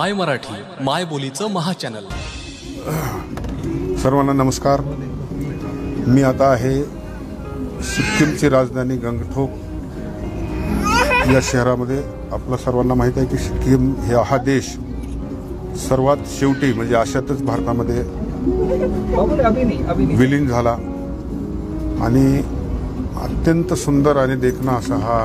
माय मराठी माय बोलीचं महाचॅनल सर्वांना नमस्कार. मी आता आहे सिक्कीमची राजधानी गंगठोक या शहरामध्ये. आपल्या सर्वांना माहीत आहे की सिक्कीम हे हा देश सर्वात शेवटी म्हणजे अशातच भारतामध्ये विलीन झाला. आणि अत्यंत सुंदर आणि देखणा असा हा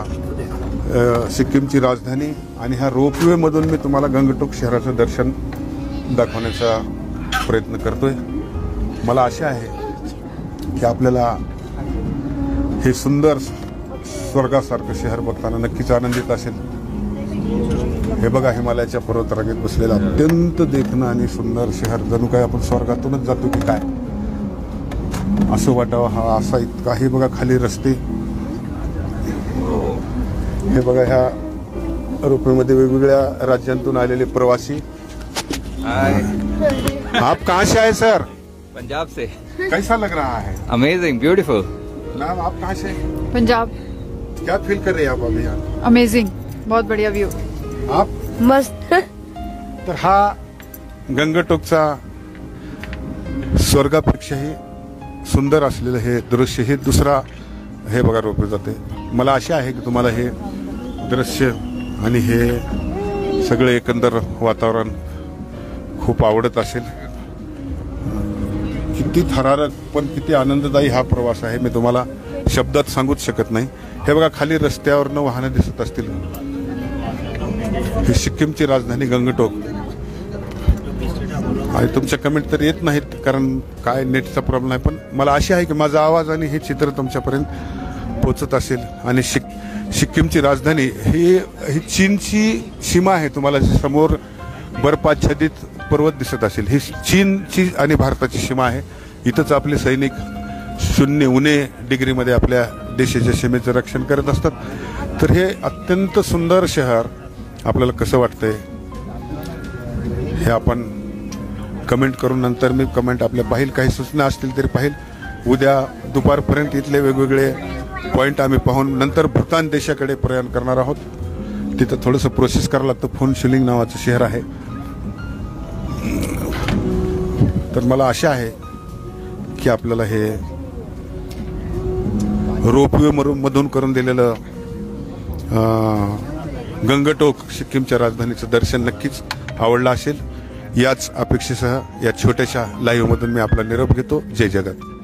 सिक्कीमची राजधानी आणि ह्या रोपवेमधून मी तुम्हाला गंगटोक शहराचं दर्शन दाखवण्याचा प्रयत्न करतोय. मला आशा आहे की आपल्याला हे सुंदर स्वर्गासारखं शहर बघताना नक्कीच आनंदित असेल. हे बघा हिमालयाच्या पर्वतरांगेत बसलेलं अत्यंत देखणं आणि सुंदर शहर जणू काय आपण स्वर्गातूनच जातो की काय? असं वाटावं हा असा इतका हे बघा खाली रस्ते. हे बघा ह्या रोपवेमध्ये वेगवेगळ्या राज्यांतून आलेले प्रवासी. हाय. आप कहाँ से आए सर? पंजाब से. कैसा लग रहा है? अमेजिंग ब्यूटीफुल मैम आप कहाँ से? पंजाब. क्या फील कर रहे हैं आप अभी यहाँ? अमेजिंग बहुत बढ़िया व्यू आप? मस्त. तर हा गंगटोकचा स्वर्गापेक्षाही सुंदर असलेलं हे दृश्य हे दुसरा हे बघा रोपे जाते. मला आशा आहे की तुम्हाला हे दृश्य आणि हे सगळे एकंदर वातावरण खूप आवडत असेल. किती थरारक पण किती आनंददायी हा प्रवास आहे. मी तुम्हाला शब्दात सांगूच शकत नाही. हे बघा खाली रस्त्यावरनं वाहनं दिसत असतील. ही सिक्कीमची राजधानी गंगटोक. आणि तुमच्या कमेंट तर येत नाहीत कारण काय नेटचा प्रॉब्लेम आहे पण मला अशी आहे की माझा आवाज आणि हे चित्र तुमच्यापर्यंत पोचत असेल. आणि शिक सिक्कीमची राजधानी ही ही चीनची सीमा आहे. तुम्हाला समोर बर्फाच्छादित पर्वत दिसत असेल ही चीनची आणि भारताची सीमा आहे. इथंच आपले सैनिक शून्य उणे डिग्रीमध्ये आपल्या देशाच्या सीमेचं रक्षण करत असतात. तर हे अत्यंत सुंदर शहर आपल्याला कसं वाटतंय हे आपण कमेंट करून नंतर मी कमेंट आपल्या पाहिल काही सूचना असतील तरी पाहिल. उद्या दुपारपर्यंत इथले वेगवेगळे पॉईंट आम्ही पाहून नंतर भूतान देशाकडे प्रयाण करणार आहोत. तिथं थोडंसं प्रोसेस करावं लागतं. फोन शिलिंग नावाचं शहर आहे. तर मला आशा आहे की आपल्याला हे रोपवे मधून करून दिलेलं गंगटोक सिक्कीमच्या राजधानीचं दर्शन नक्कीच आवडलं असेल. याच अपेक्षेसह या छोट्याशा लाईव्हमधून मी आपला निरोप घेतो. जय जगत.